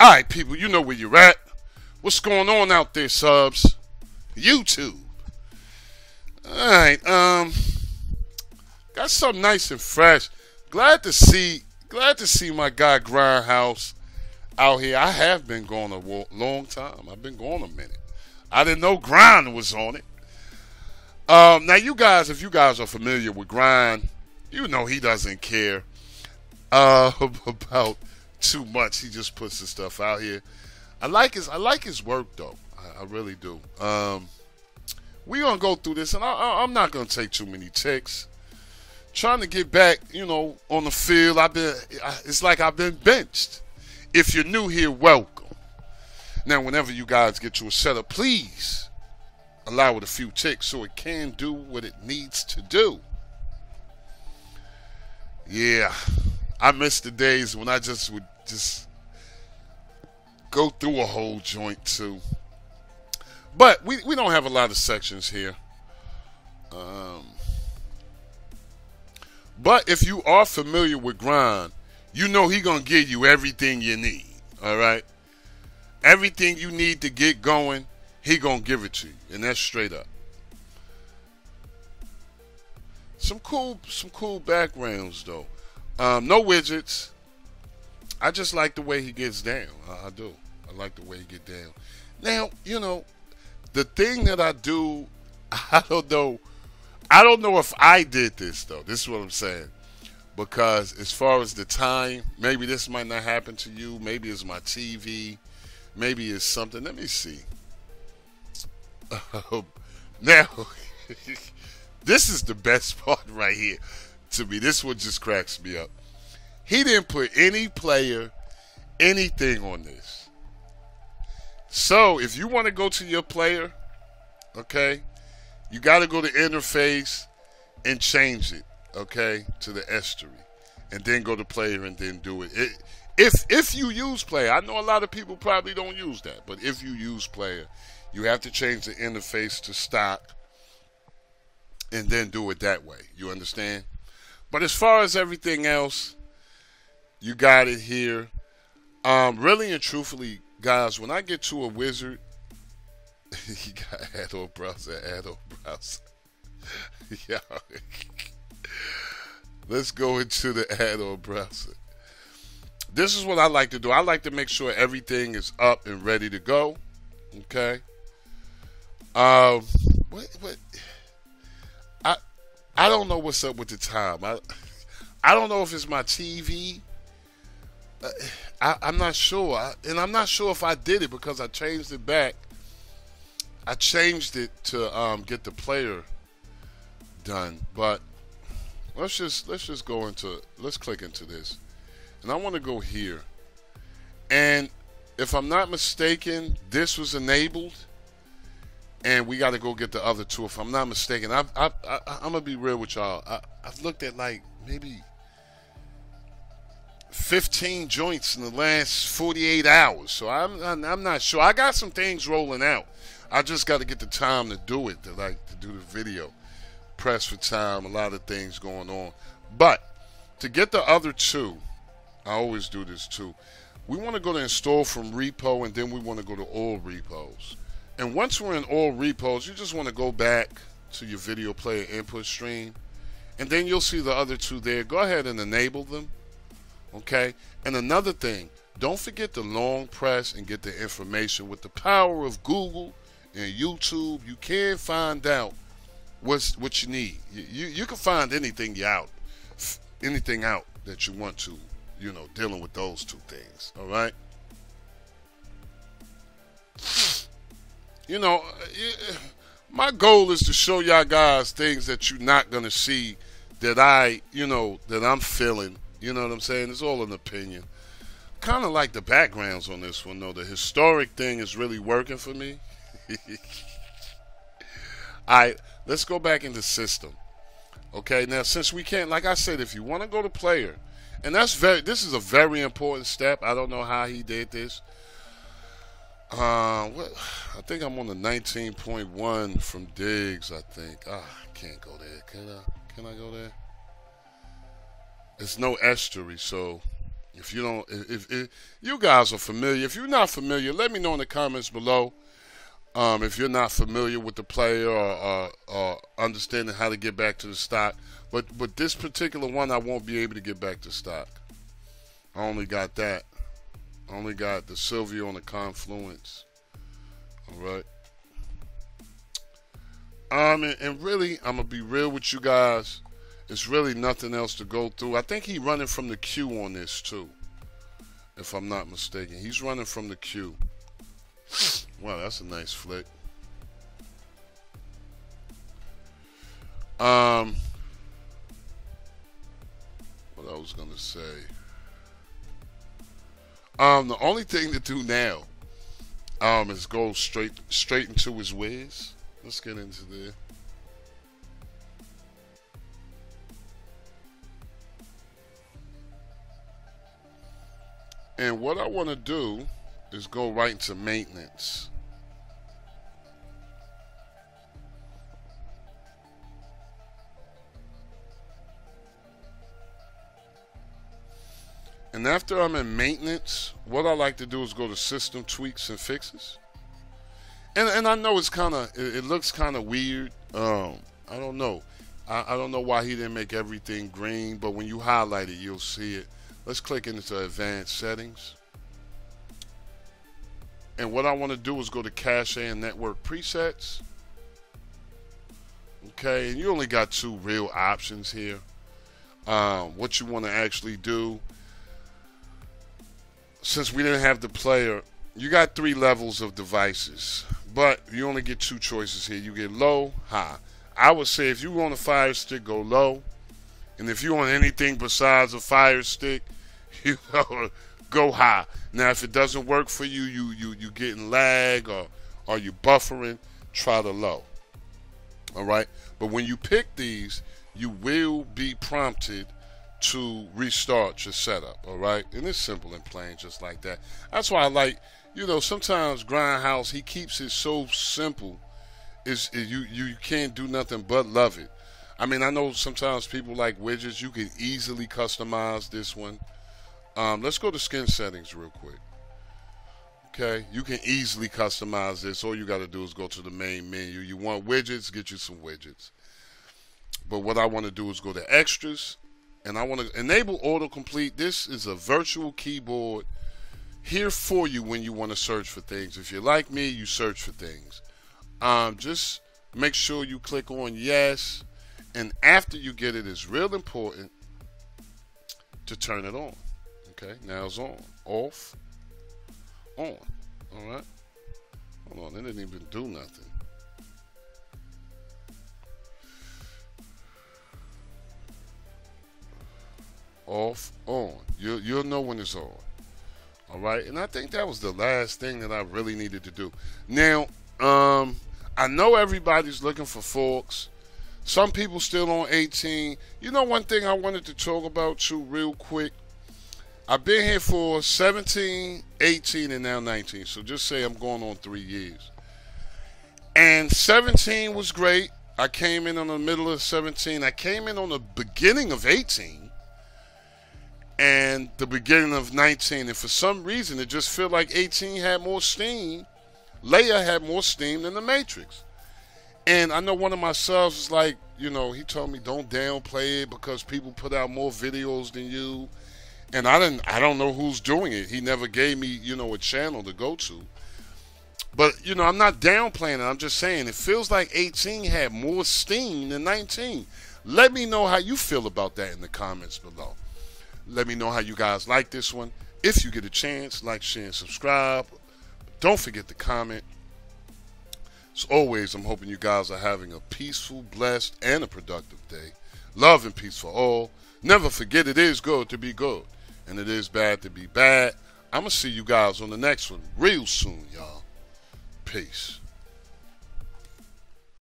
All right, people, you know where you're at. What's going on out there, subs? YouTube. All right, um, got something nice and fresh. Glad to see, glad to see my guy Grindhouse out here. I have been going a long time. I've been going a minute. I didn't know Grind was on it. Um, now, you guys, if you guys are familiar with Grind, you know he doesn't care uh, about too much. He just puts his stuff out here. I like his I like his work though. I, I really do. Um, we gonna go through this, and I, am not gonna take too many ticks. Trying to get back, you know, on the field. I've been. It's like I've been benched. If you're new here, welcome. Now, whenever you guys get to a setup, please allow it a few ticks so it can do what it needs to do. Yeah, I miss the days when I just would just go through a whole joint too. But we, we don't have a lot of sections here. Um, but if you are familiar with Grind, you know he gonna give you everything you need. All right, everything you need to get going, he gonna give it to you, and that's straight up. Some cool, some cool backgrounds though. Um, no widgets. I just like the way he gets down. I, I do. I like the way he get down. Now, you know, the thing that I do, I don't know. I don't know if I did this though. This is what I'm saying. Because as far as the time, maybe this might not happen to you. Maybe it's my TV. Maybe it's something. Let me see. now, this is the best part right here to me. This one just cracks me up. He didn't put any player, anything on this. So if you want to go to your player, okay, you got to go to interface and change it, okay, to the estuary, and then go to player and then do it. it if if you use player, I know a lot of people probably don't use that, but if you use player, you have to change the interface to stock and then do it that way. You understand? But as far as everything else, you got it here. Um, really and truthfully, guys, when I get to a wizard, you got add-on browser, browser. yeah. Let's go into the add-on browser. This is what I like to do. I like to make sure everything is up and ready to go. Okay. Um, what, what, I don't know what's up with the time. I, I don't know if it's my TV I, am not sure, I, and I'm not sure if I did it because I changed it back. I changed it to um, get the player done, but let's just let's just go into let's click into this, and I want to go here, and if I'm not mistaken, this was enabled, and we got to go get the other two. If I'm not mistaken, I, I, I, I'm gonna be real with y'all. I, I've looked at like maybe 15 joints in the last 48 hours. So I'm, I'm not sure. I got some things rolling out. I just got to get the time to do it, to like to do the video. Press for time, a lot of things going on. But to get the other two, I always do this too. We want to go to install from repo and then we want to go to all repos. And once we're in all repos, you just want to go back to your video player input stream and then you'll see the other two there. Go ahead and enable them Okay? And another thing, don't forget to long press and get the information. With the power of Google and YouTube, you can find out what's what you need. You, you, you can find anything you out, anything out that you want to, you know, dealing with those two things. All right. You know, eh, eh, my goal is to show y'all guys things that you're not gonna see that I, you know, that I'm feeling you know what I'm saying? It's all an opinion. Kind of like the backgrounds on this one, though. The historic thing is really working for me. all right, let's go back into system. Okay, now since we can't, like I said, if you want to go to player, and that's very, this is a very important step. I don't know how he did this. Uh, what? I think I'm on the 19.1 from Diggz. I think. Ah, I can't go there. Can I? Can I go there? It's no estuary, so If you don't, if, if, you guys are familiar, if you're not familiar, let me know in the comments below. Um, if you're not familiar with the player or, or, or, understanding how to get back to the stock, but but this particular one, I won't be able to get back to stock. I only got that. Only got the Silvio on the Confluence. All right. Um, and, and really, I'm gonna be real with you guys. It's really nothing else to go through. I think he's running from the queue on this too, if I'm not mistaken. He's running from the queue. Wow, that's a nice flick. Um, what I was gonna say. Um, the only thing to do now, um, is go straight straight into his ways. Let's get into there. And what I want to do is go right into maintenance. And after I'm in maintenance, what I like to do is go to system tweaks and fixes. And and I know it's kind of it, it, looks kind of weird. Um, I don't know. I, I don't know why he didn't make everything green, but when you highlight it, you'll see it. Let's click into advanced settings. And what I want to do is go to cache and network presets. Okay, and you only got two real options here. Um, what you want to actually do, since we didn't have the player, you got three levels of devices, but you only get two choices here. You get low, high. I would say if you want a fire stick, go low. And if you want anything besides a fire stick, you know, go high. Now, if it doesn't work for you, you you you getting lag or are you buffering, try the low. All right. But when you pick these, you will be prompted to restart your setup. All right. And it's simple and plain, just like that. That's why I like, you know, sometimes Grindhouse he keeps it so simple. Is you you can't do nothing but love it. I mean, I know sometimes people like widgets. You can easily customize this one. Um, let's go to skin settings real quick. Okay, you can easily customize this. All you got to do is go to the main menu. You want widgets, get you some widgets. But what I want to do is go to extras, and I want to enable autocomplete. This is a virtual keyboard here for you when you want to search for things. If you're like me, you search for things. Um, just make sure you click on yes, and after you get it, it's real important to turn it on. Okay, now it's on. Off. On. Alright. Hold on, it didn't even do nothing. Off, on. You'll, you'll know when it's on. Alright, and I think that was the last thing that I really needed to do. Now, um, I know everybody's looking for forks. Some people still on 18. You know one thing I wanted to talk about too real quick I've been here for 17, 18, and now 19. So just say I'm going on three years. And 17 was great. I came in on the middle of 17. I came in on the beginning of 18 and the beginning of 19. And for some reason, it just felt like 18 had more steam. Leia had more steam than the Matrix. And I know one of my subs was like, you know, he told me don't downplay it because people put out more videos than you and I didn't I don't know who's doing it. He never gave me, you know, a channel to go to. But, you know, I'm not downplaying it. I'm just saying it feels like 18 had more steam than 19. Let me know how you feel about that in the comments below. Let me know how you guys like this one. If you get a chance, like, share, and subscribe. Don't forget to comment. As always, I'm hoping you guys are having a peaceful, blessed, and a productive day. Love and peace for all. Never forget it is good to be good and it is bad to be bad. I'm going to see you guys on the next one real soon, y'all. Peace.